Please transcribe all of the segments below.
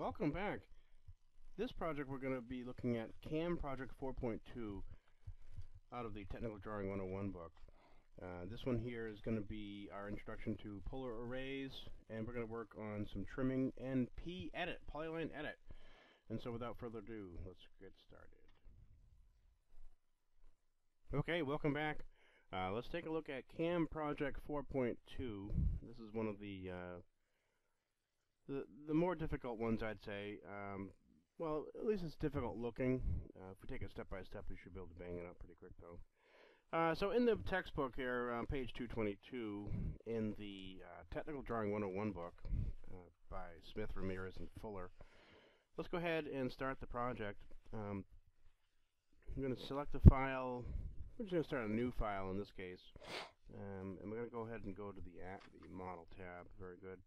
Welcome back. This project we're going to be looking at CAM Project 4.2 out of the Technical Drawing 101 book. Uh, this one here is going to be our introduction to polar arrays and we're going to work on some trimming and P-edit, polyline edit. And so without further ado, let's get started. Okay, welcome back. Uh, let's take a look at CAM Project 4.2. This is one of the uh, the more difficult ones, I'd say. Um, well, at least it's difficult looking. Uh, if we take it step by step, we should be able to bang it out pretty quick, though. Uh, so in the textbook here, on page 222, in the uh, Technical Drawing 101 book uh, by Smith, Ramirez, and Fuller, let's go ahead and start the project. Um, I'm going to select the file. We're just going to start a new file in this case. Um, and we're going to go ahead and go to the, the model tab. Very good.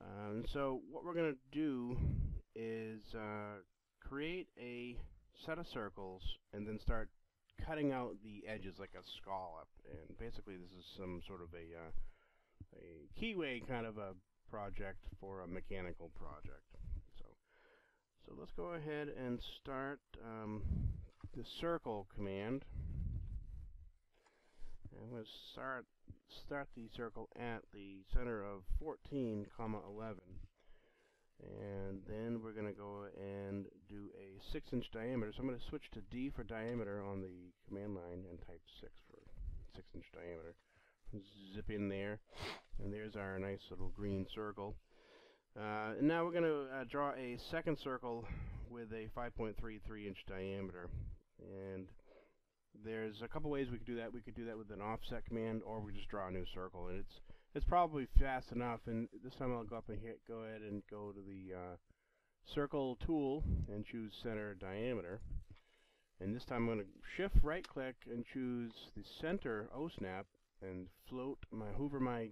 Um, so what we're going to do is uh, create a set of circles and then start cutting out the edges like a scallop. And basically this is some sort of a, uh, a keyway kind of a project for a mechanical project. So, so let's go ahead and start um, the circle command. Going to start start the circle at the center of 14 comma 11 and then we're going to go and do a 6 inch diameter. So I'm going to switch to D for diameter on the command line and type 6 for 6 inch diameter. Zip in there. And there's our nice little green circle. Uh, and now we're going to uh, draw a second circle with a 5.33 inch diameter. And there's a couple ways we could do that. We could do that with an offset command, or we just draw a new circle, and it's it's probably fast enough. And this time I'll go up and hit, go ahead and go to the uh, circle tool and choose center diameter. And this time I'm going to shift right click and choose the center O snap and float my hover my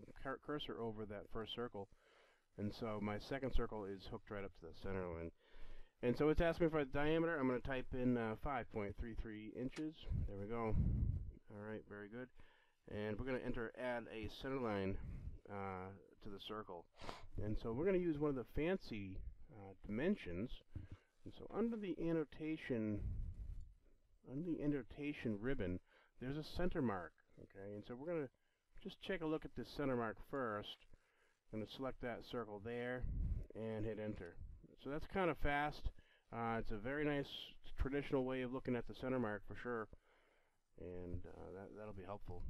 cursor over that first circle. And so my second circle is hooked right up to the center line. And so it's asking for the diameter. I'm going to type in uh, 5.33 inches. There we go. All right, very good. And we're going to enter add a center line uh, to the circle. And so we're going to use one of the fancy uh, dimensions. And so under the annotation, under the annotation ribbon, there's a center mark. Okay, and so we're going to just take a look at this center mark first. I'm going to select that circle there and hit enter. So that's kind of fast. Uh, it's a very nice traditional way of looking at the center mark for sure. And uh, that, that'll be helpful.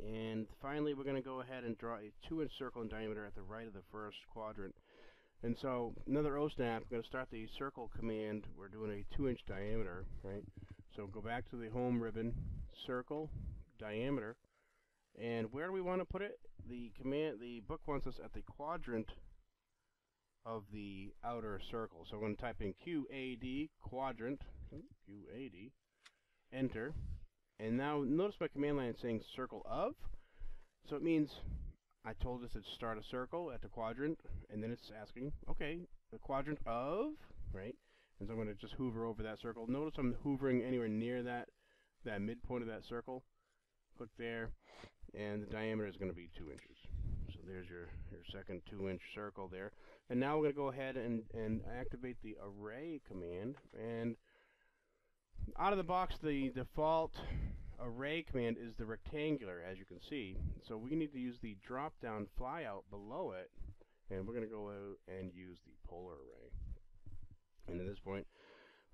And finally, we're going to go ahead and draw a 2-inch circle in diameter at the right of the first quadrant. And so, another O-snap, we're going to start the circle command. We're doing a 2-inch diameter, right? So go back to the home ribbon, circle, diameter. And where do we want to put it? The command, the book wants us at the quadrant of the outer circle. So I'm going to type in QAD, quadrant, QAD, enter. And now notice my command line is saying circle of. So it means I told us to start a circle at the quadrant, and then it's asking, okay, the quadrant of, right? And so I'm going to just hover over that circle. Notice I'm hovering anywhere near that, that midpoint of that circle. Click there, and the diameter is going to be 2 inches. There's your, your second 2-inch circle there. And now we're going to go ahead and, and activate the array command. And out of the box, the default array command is the rectangular, as you can see. So we need to use the drop-down flyout below it. And we're going to go out and use the polar array. And at this point,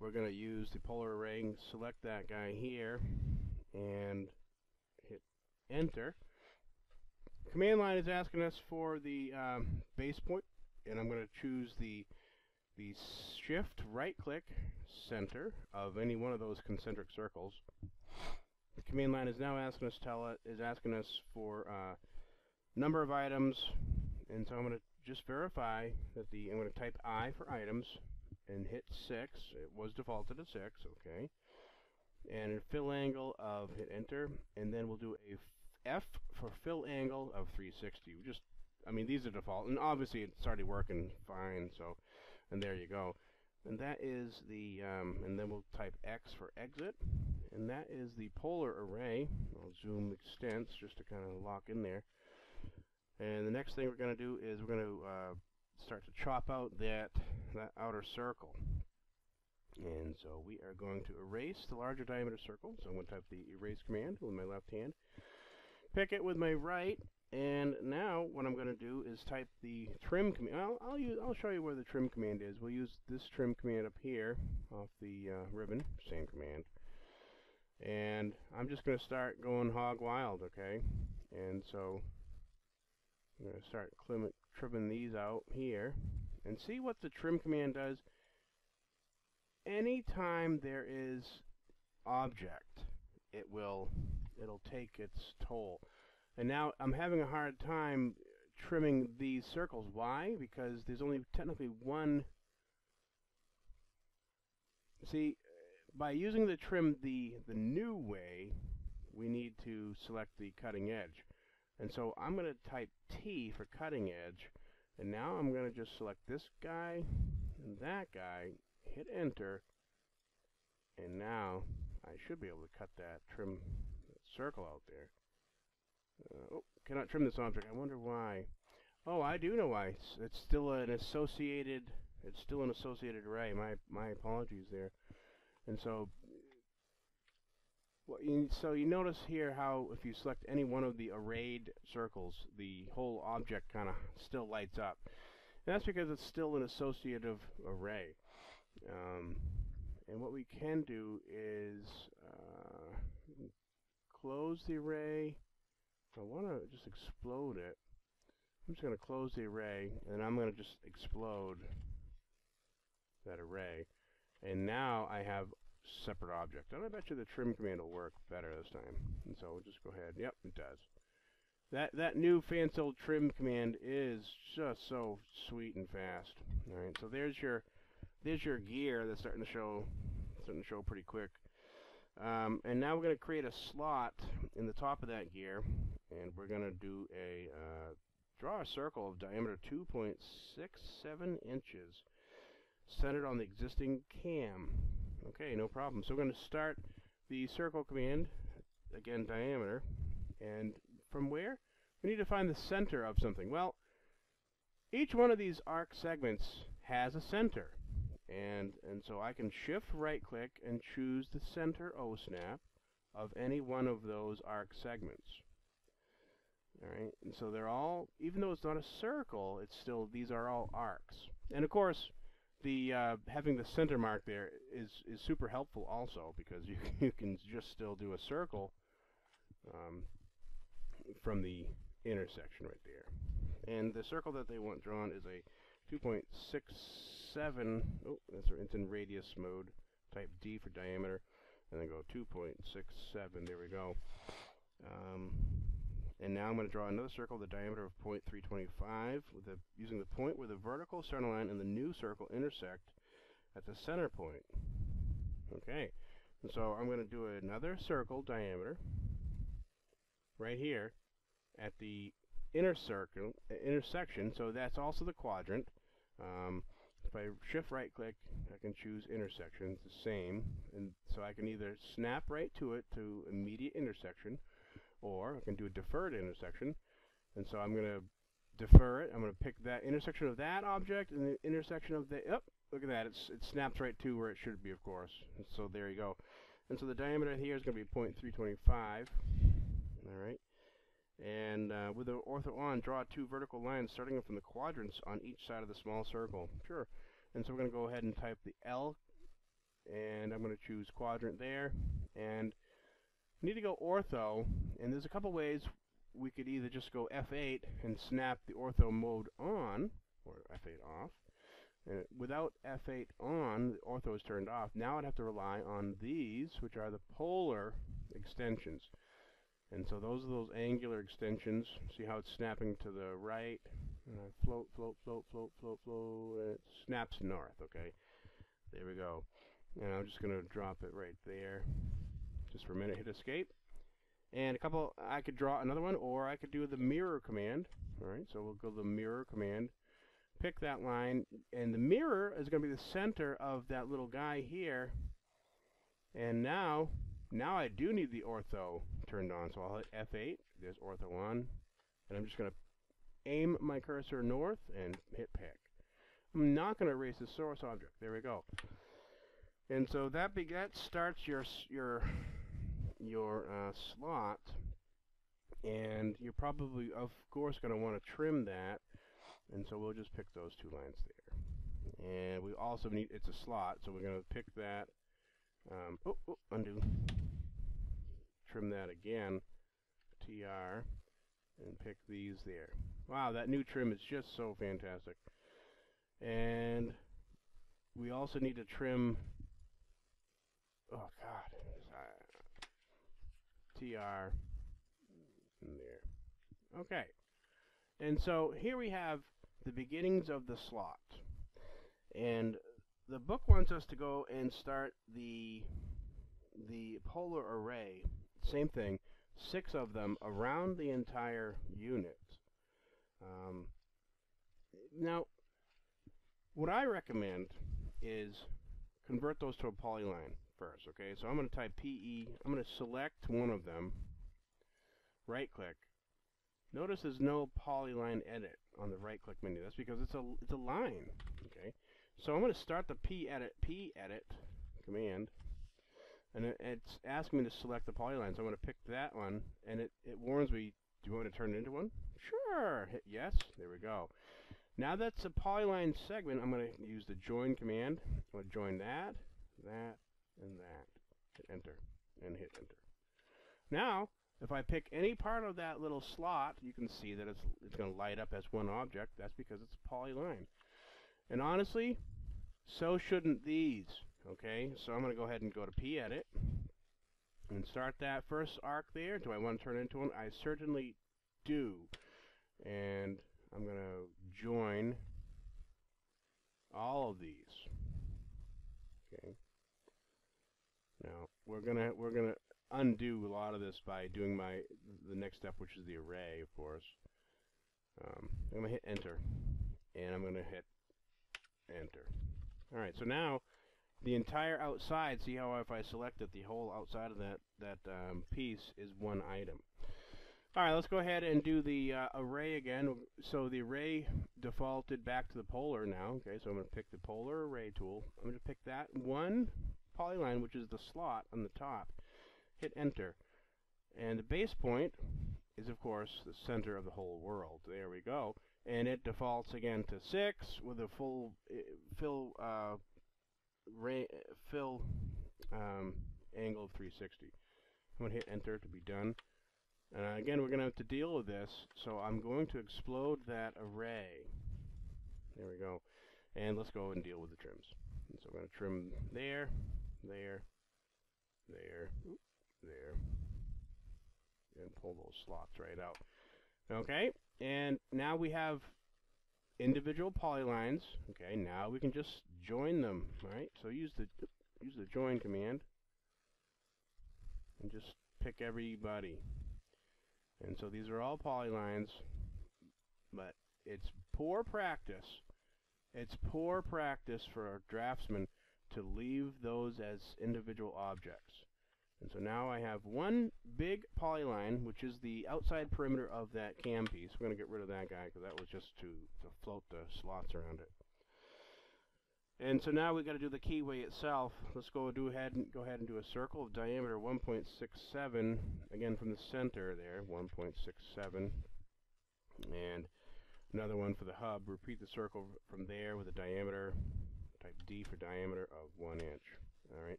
we're going to use the polar array select that guy here and hit enter. Command line is asking us for the um, base point and I'm going to choose the the shift right click center of any one of those concentric circles. The command line is now asking us tell it is asking us for uh, number of items, and so I'm going to just verify that the I'm going to type I for items and hit six. It was defaulted to six, okay. And a fill angle of hit enter, and then we'll do a F for fill angle of 360. We just I mean, these are default, and obviously it's already working fine, so, and there you go. And that is the, um, and then we'll type X for exit, and that is the polar array. I'll zoom extents just to kind of lock in there. And the next thing we're going to do is we're going to uh, start to chop out that, that outer circle. And so we are going to erase the larger diameter circle. So I'm going to type the erase command with my left hand. Pick it with my right. And now what I'm going to do is type the trim command. I'll, I'll, I'll show you where the trim command is. We'll use this trim command up here off the uh, ribbon. Same command. And I'm just going to start going hog wild, okay? And so I'm going to start trimming these out here. And see what the trim command does anytime there is object, it will it'll take its toll. And now I'm having a hard time trimming these circles. Why? Because there's only technically one. See, by using the trim the the new way, we need to select the cutting edge. And so I'm going to type T for cutting edge. And now I'm going to just select this guy and that guy hit enter, and now I should be able to cut that, trim circle out there. Uh, oh, cannot trim this object. I wonder why. Oh, I do know why. It's, it's still an associated. It's still an associated array. My my apologies there. And so, well, you, so you notice here how if you select any one of the arrayed circles, the whole object kind of still lights up. And that's because it's still an associative array. Um, and what we can do is uh, close the array. I want to just explode it. I'm just going to close the array, and I'm going to just explode that array. And now I have separate object. And I bet you the trim command will work better this time. And so we'll just go ahead. Yep, it does. That that new fancy old trim command is just so sweet and fast. All right, so there's your there's your gear that's starting to show starting to show pretty quick. Um, and now we're going to create a slot in the top of that gear, and we're going to do a uh, draw a circle of diameter 2.67 inches, centered on the existing cam. Okay, no problem. So we're going to start the circle command, again diameter, and from where? We need to find the center of something. Well, each one of these arc segments has a center. And, and so I can shift right click and choose the center O snap of any one of those arc segments. Alright, and so they're all, even though it's not a circle, it's still, these are all arcs. And of course, the uh, having the center mark there is, is super helpful also because you, you can just still do a circle um, from the intersection right there. And the circle that they want drawn is a 2.67, oh, that's our, it's in radius mode, type D for diameter, and then go 2.67, there we go. Um, and now I'm going to draw another circle, the diameter of 0.325, with using the point where the vertical center line and the new circle intersect at the center point. Okay, and so I'm going to do another circle diameter right here at the inner circle, uh, intersection, so that's also the quadrant, um, if I shift right click, I can choose intersection, it's the same, and so I can either snap right to it to immediate intersection, or I can do a deferred intersection, and so I'm going to defer it, I'm going to pick that intersection of that object and the intersection of the, oh, look at that, it's, it snaps right to where it should be, of course, and so there you go. And so the diameter here is going to be 0.325, alright, and uh, with the ortho on, draw two vertical lines starting from the quadrants on each side of the small circle. Sure. And so we're going to go ahead and type the L, and I'm going to choose quadrant there. And we need to go ortho, and there's a couple ways we could either just go F8 and snap the ortho mode on, or F8 off. And without F8 on, the ortho is turned off. Now I'd have to rely on these, which are the polar extensions. And so those are those angular extensions. See how it's snapping to the right? And I float, float, float, float, float, float, and it snaps north, okay? There we go. And I'm just going to drop it right there. Just for a minute, hit escape. And a couple, I could draw another one, or I could do the mirror command. Alright, so we'll go the mirror command. Pick that line, and the mirror is going to be the center of that little guy here. And now, now I do need the ortho turned on. So I'll hit F8, there's ortho 1, and I'm just going to aim my cursor north and hit pick. I'm not going to erase the source object. There we go. And so that be that starts your your your uh, slot, and you're probably, of course, going to want to trim that. And so we'll just pick those two lines there. And we also need, it's a slot, so we're going to pick that. Um, oh, oh, undo. Trim that again. TR. And pick these there. Wow, that new trim is just so fantastic. And we also need to trim oh god tr there okay and so here we have the beginnings of the slot and the book wants us to go and start the the polar array same thing six of them around the entire unit um, now what I recommend is convert those to a polyline first, okay? So I'm going to type PE. I'm going to select one of them, right click. Notice there's no polyline edit on the right click menu. That's because it's a it's a line, okay? So I'm going to start the P edit P edit command and it, it's asking me to select the polyline. So I'm going to pick that one and it it warns me, do you want to turn it into one? Sure. Hit yes. There we go. Now that's a polyline segment, I'm going to use the join command. I'm going to join that, that, and that. Hit enter, and hit enter. Now, if I pick any part of that little slot, you can see that it's, it's going to light up as one object. That's because it's a polyline. And honestly, so shouldn't these. Okay, so I'm going to go ahead and go to P-Edit and start that first arc there. Do I want to turn into one? I certainly do. And I'm going to join all of these. Okay. Now we're gonna we're gonna undo a lot of this by doing my the next step, which is the array, of course. Um, I'm gonna hit enter, and I'm gonna hit enter. All right. So now the entire outside. See how if I select it, the whole outside of that that um, piece is one item. Alright, let's go ahead and do the uh, array again. So the array defaulted back to the polar now. Okay, so I'm going to pick the polar array tool. I'm going to pick that one polyline, which is the slot on the top. Hit enter. And the base point is, of course, the center of the whole world. There we go. And it defaults again to 6 with a full uh, fill, uh, fill um, angle of 360. I'm going to hit enter to be done. And again, we're going to have to deal with this, so I'm going to explode that array. There we go. And let's go and deal with the trims. And so I'm going to trim there, there, there, there, and pull those slots right out. Okay, and now we have individual polylines. Okay, now we can just join them, right? So use the use the join command and just pick everybody. And so these are all polylines, but it's poor practice. It's poor practice for a draftsman to leave those as individual objects. And so now I have one big polyline, which is the outside perimeter of that cam piece. We're going to get rid of that guy because that was just to, to float the slots around it. And so now we've got to do the keyway itself. Let's go do ahead and go ahead and do a circle of diameter 1.67 again from the center there 1.67 and another one for the hub. Repeat the circle from there with a diameter type D for diameter of one inch. All right.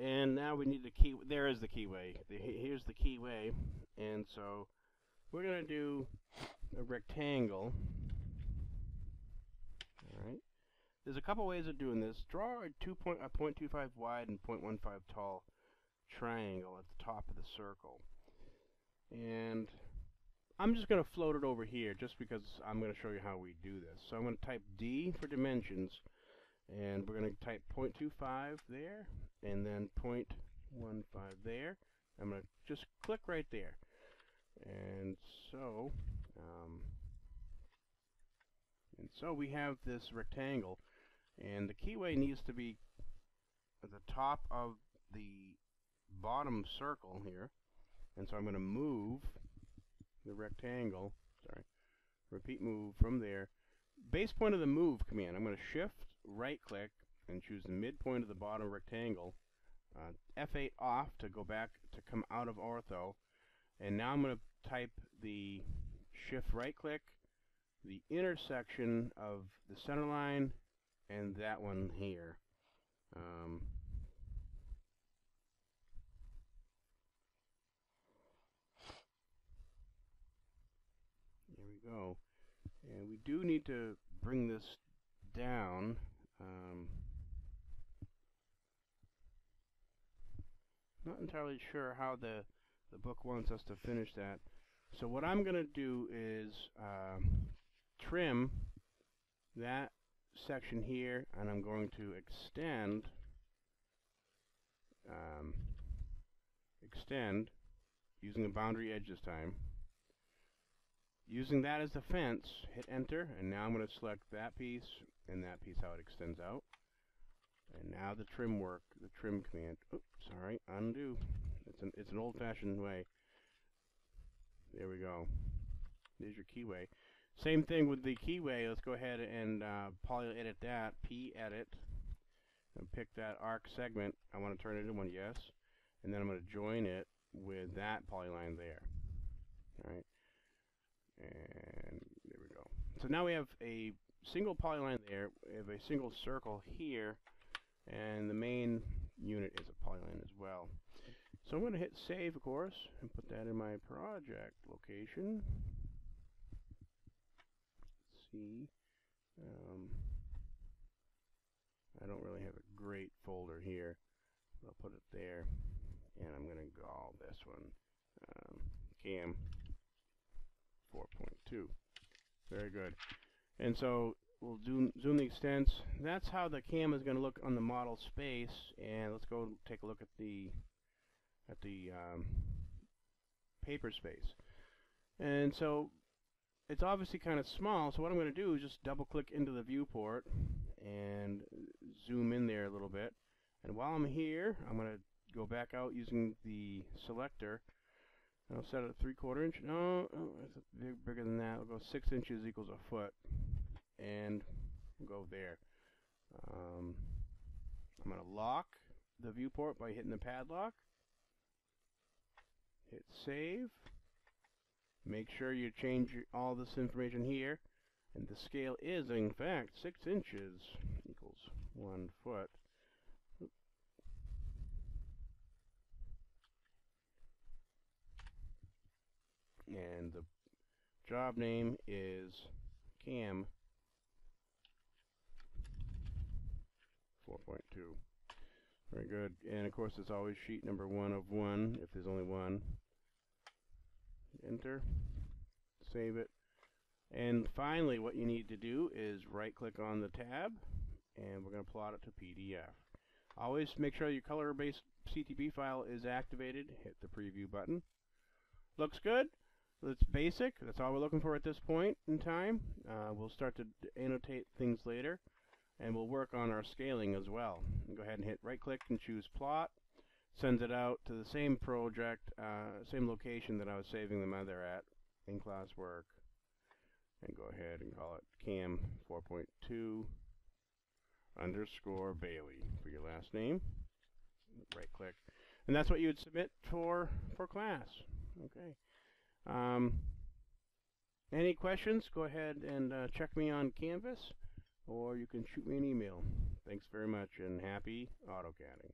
And now we need the key. There is the keyway. The, here's the keyway, and so we're going to do a rectangle. All right. There's a couple ways of doing this. Draw a, two point, a 0.25 wide and 0.15 tall triangle at the top of the circle. And I'm just going to float it over here just because I'm going to show you how we do this. So I'm going to type D for dimensions and we're going to type 0.25 there and then 0.15 there. I'm going to just click right there. And so, um, and so we have this rectangle and the keyway needs to be at the top of the bottom circle here. And so I'm going to move the rectangle, sorry, repeat move from there base point of the move command, I'm going to shift right click and choose the midpoint of the bottom rectangle. Uh, F8 off to go back to come out of ortho. And now I'm going to type the shift right click, the intersection of the center line and that one here. Um, there we go. And we do need to bring this down. Um, not entirely sure how the, the book wants us to finish that. So what I'm going to do is uh, trim that section here and I'm going to extend um, extend using a boundary edge this time. Using that as the fence hit enter and now I'm going to select that piece and that piece how it extends out. And now the trim work the trim command oops sorry undo. It's an, it's an old-fashioned way. There we go. There's your keyway same thing with the keyway. Let's go ahead and uh, poly edit that. P edit. And pick that arc segment. I want to turn it into one, yes. And then I'm going to join it with that polyline there. Alright. And there we go. So now we have a single polyline there. We have a single circle here. And the main unit is a polyline as well. So I'm going to hit save, of course, and put that in my project location Um, I don't really have a great folder here. I'll put it there. And I'm going to call this one um, CAM 4.2. Very good. And so we'll zoom, zoom the extents. That's how the cam is going to look on the model space. And let's go take a look at the at the um, paper space. And so it's obviously kind of small, so what I'm going to do is just double click into the viewport and zoom in there a little bit. And while I'm here, I'm going to go back out using the selector. And I'll set it at 3 quarter inch. No, oh, it's big, bigger than that. I'll go 6 inches equals a foot. And go there. Um, I'm going to lock the viewport by hitting the padlock. Hit save. Make sure you change all this information here. And the scale is, in fact, 6 inches equals 1 foot. And the job name is CAM 4.2. Very good. And of course, it's always sheet number one of one, if there's only one enter, save it. And finally, what you need to do is right click on the tab, and we're going to plot it to PDF. Always make sure your color-based CTB file is activated. Hit the preview button. Looks good. It's basic. That's all we're looking for at this point in time. Uh, we'll start to annotate things later, and we'll work on our scaling as well. Go ahead and hit right click and choose plot sends it out to the same project, uh, same location that I was saving the mother at in class work. And go ahead and call it cam 4.2 underscore Bailey for your last name. Right click. And that's what you would submit for, for class. Okay. Um, any questions? Go ahead and uh, check me on Canvas or you can shoot me an email. Thanks very much and happy AutoCADing.